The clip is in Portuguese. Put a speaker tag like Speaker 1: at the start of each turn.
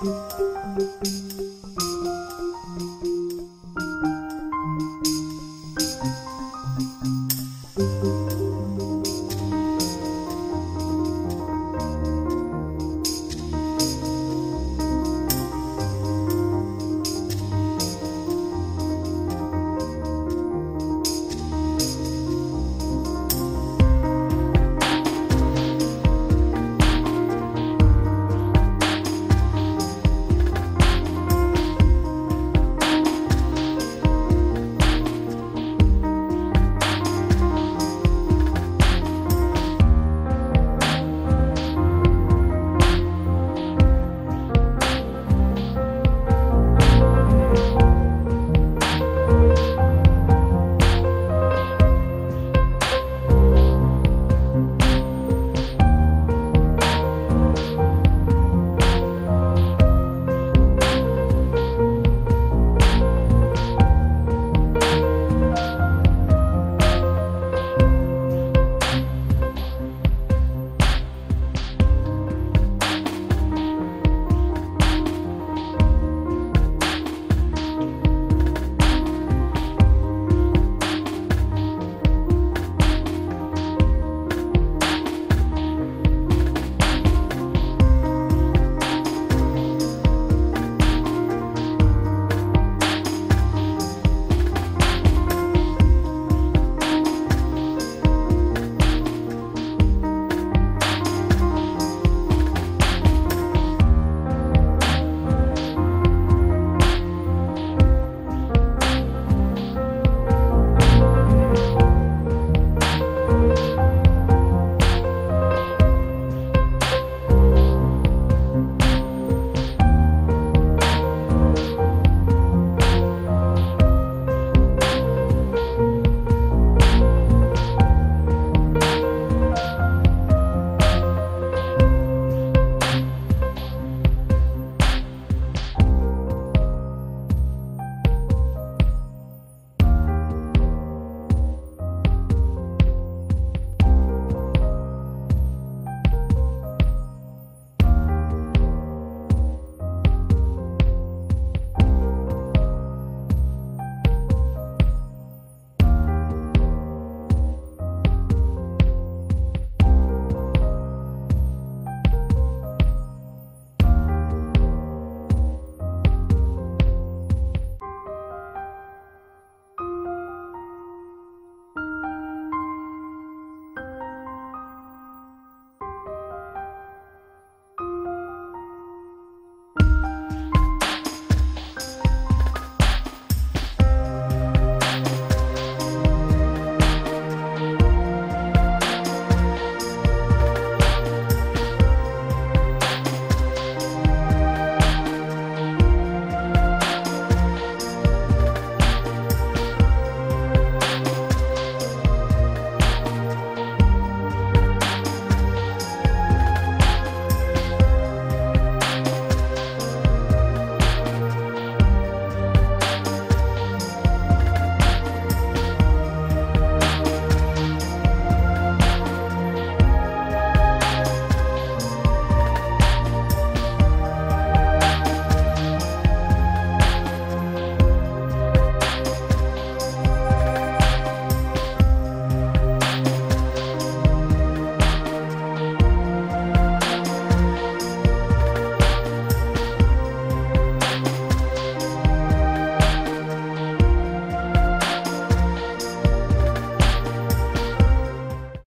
Speaker 1: Música